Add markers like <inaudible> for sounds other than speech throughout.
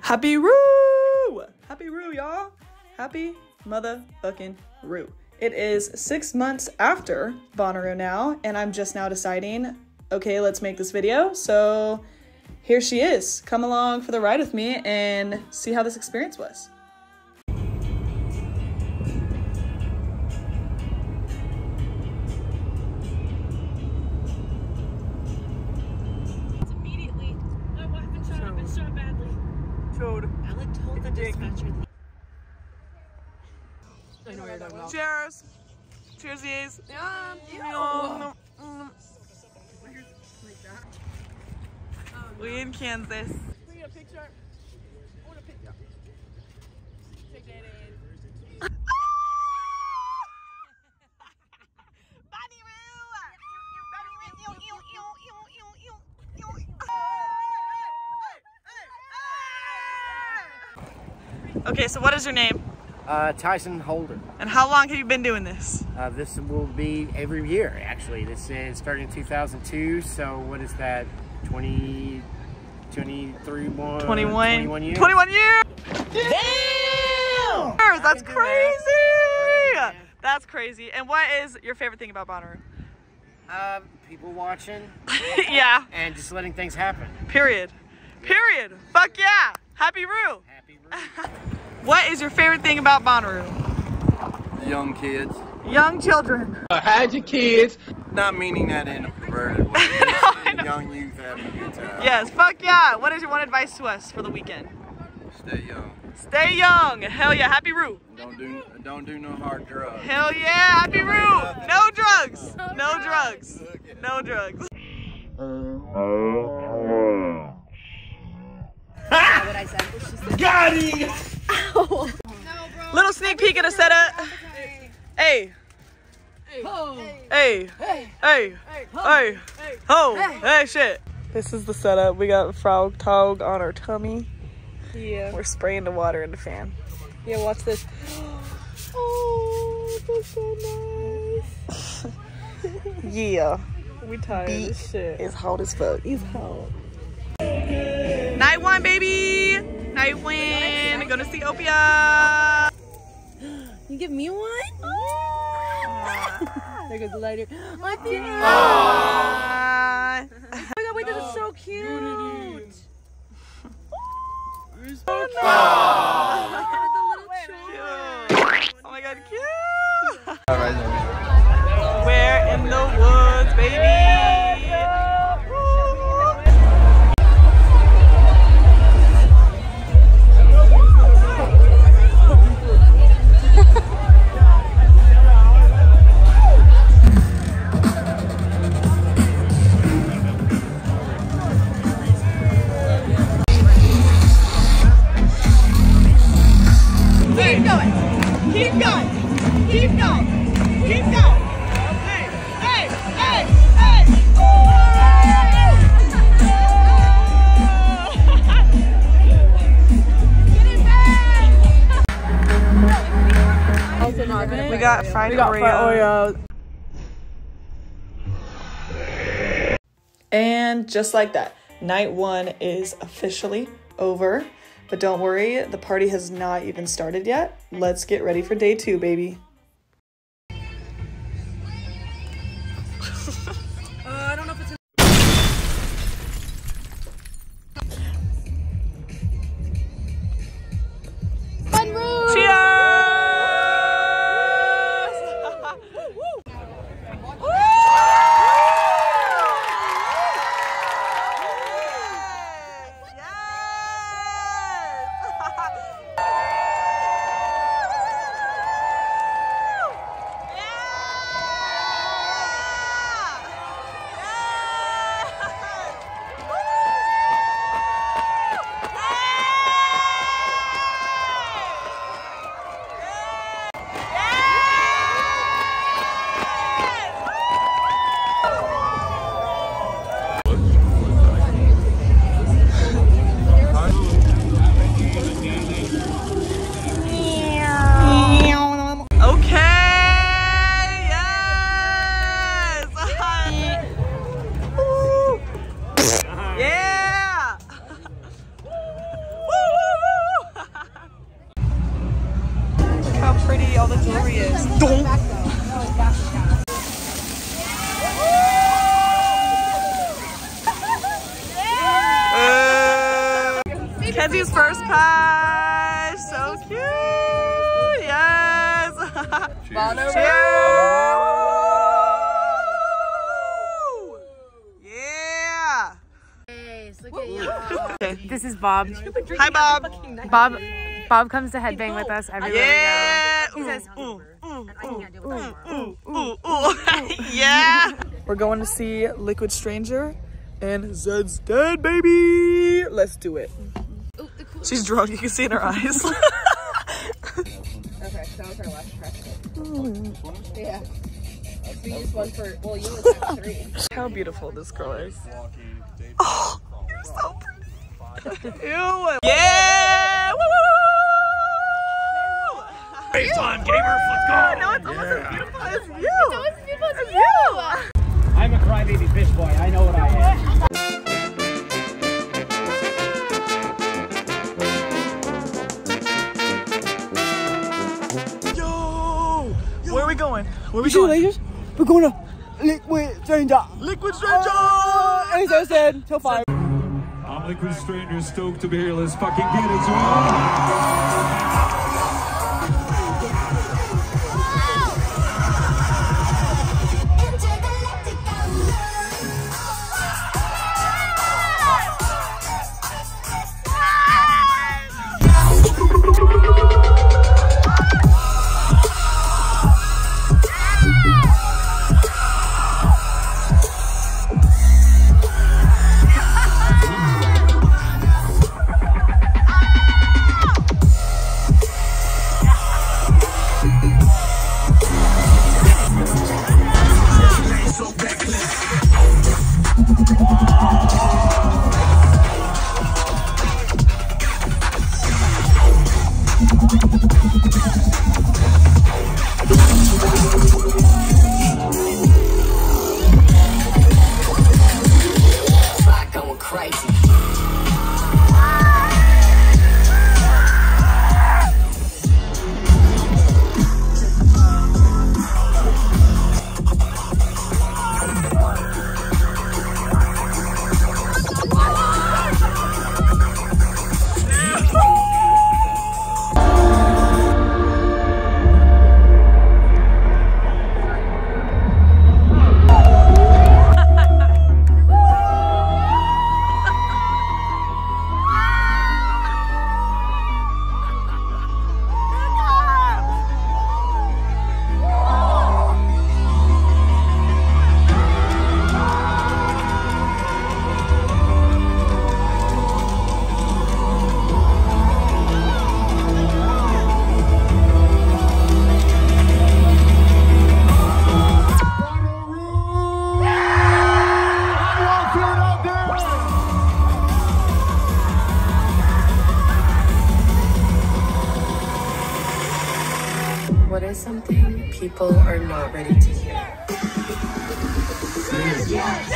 Happy Roo! Happy Roo, y'all! Happy motherfucking Roo. It is six months after Bonnaroo now, and I'm just now deciding, okay, let's make this video. So here she is. Come along for the ride with me and see how this experience was. I know what you're talking about. Cheers! Cheersies! We in Kansas. We get a picture. I want a picture. Take that in. Okay, so what is your name? Uh, Tyson Holder. And how long have you been doing this? Uh, this will be every year, actually. This is started in 2002, so what is that? 20, 23, one, 21. 21 years? 21 years! Damn! That's crazy! That's crazy. And what is your favorite thing about Bonnaroo? Uh, people watching <laughs> yeah, and just letting things happen. period. Period. Fuck yeah! Happy Roo! Happy Roo. <laughs> What is your favorite thing about Bonnaroo? young kids. Young children. Uh, hide your kids. Not meaning that in a perverted way. <laughs> I Just know. young youth having a good time. Yes, fuck yeah! What is your one advice to us for the weekend? Stay young. Stay young! Hell yeah, happy Roo! Don't do don't do no hard drugs. Hell yeah, happy Roo! No drugs! No drugs! No drugs. Uh, <laughs> Little sneak peek at a setup. Hey. Hey. Hey. Hey. Hey. Oh. Hey, shit. This is the setup. We got Frog Tog on our tummy. Yeah. We're spraying the water in the fan. Yeah, watch this. <gasps> Oh, that's so nice. <laughs> Yeah. We tired Beat as shit. It's hot as fuck. He's hot. Night one, baby. Night one. going to see Opia. <gasps> You give me one? <laughs> there goes the lighter. I did. Bye. Oh my god, wait, this is so cute. Oh, <laughs> oh my god, cute. We got fried Oreos. And just like that, night one is officially over. But don't worry, the party has not even started yet. Let's get ready for day two, baby. Mackenzie's first patch. So cute. Yes. <laughs> Cheers. Yeah. This is Bob. Hi, Bob. Bob Bob comes to headbang with us everywhere Yeah. we go. He says, Ooh, ooh, ooh, ooh, ooh. <laughs> yeah. We're going to see Liquid Stranger and Zeds Dead, baby. Let's do it. She's drunk. You can see in her eyes. <laughs> Okay, that was our last track. <laughs> Yeah. We used one for, well, you only <laughs> have three. How beautiful this girl is. Oh, you're so pretty. Ew. Yeah. Liquid Stranger. As I said, till five. I'm Liquid Stranger, stoked to be here. Let's fucking get it, people are not ready to hear? Dead bay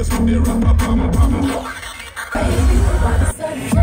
waste, with the rap pam pam. Sudden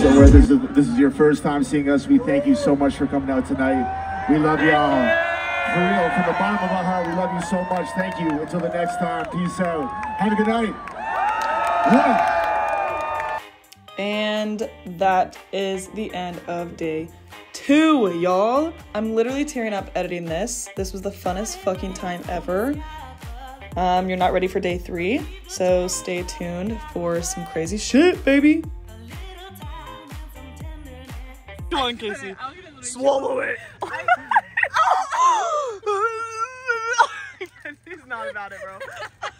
times or this is, this is your first time seeing us, we thank you so much for coming out tonight. We love y'all. For real, from the bottom of our heart, we love you so much. Thank you. Until the next time, peace out. Have a good night. One. And that is the end of day two, y'all. I'm literally tearing up editing this. This was the funnest fucking time ever. Um, you're not ready for day three, so stay tuned for some crazy shit, baby. Come on, Casey. Swallow it. <laughs> <laughs> <laughs> He's not about it, bro.